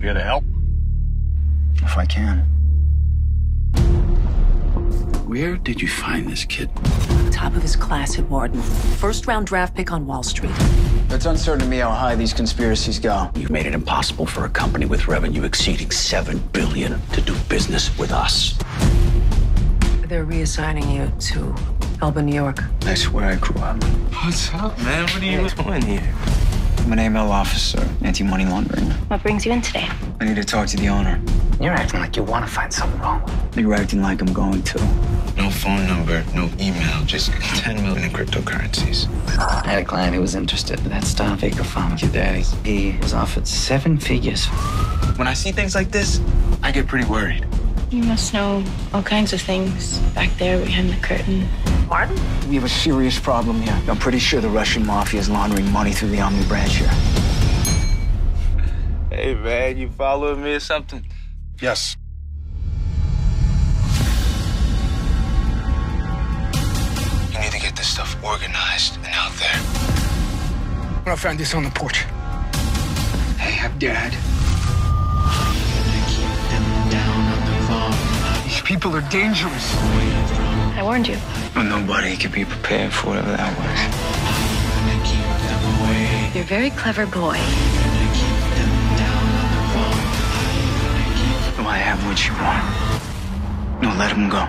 Here to help? If I can. Where did you find this kid? Top of his class at Wharton. First round draft pick on Wall Street. It's uncertain to me how high these conspiracies go. You've made it impossible for a company with revenue exceeding seven billion to do business with us. They're reassigning you to Elba, New York. That's where I grew up. What's up, man? What are you doing here? I'm an AML officer, anti-money laundering. What brings you in today? I need to talk to the owner. You're acting like you want to find something wrong. You're acting like I'm going to. No phone number, no email, just 10 million in cryptocurrencies. I had a client who was interested in that stuff. Baker farm with your daddy. He was offered seven figures. When I see things like this, I get pretty worried. You must know all kinds of things back there behind the curtain. Martin? We have a serious problem here. I'm pretty sure the Russian mafia is laundering money through the Omni branch here. Hey, man, you following me or something? Yes. You need to get this stuff organized and out there. I found this on the porch. Hey, I'm Dad. These people are dangerous. I warned you. But nobody can be prepared for whatever that was. You're a very clever boy. Do I have what you want? No, let him go.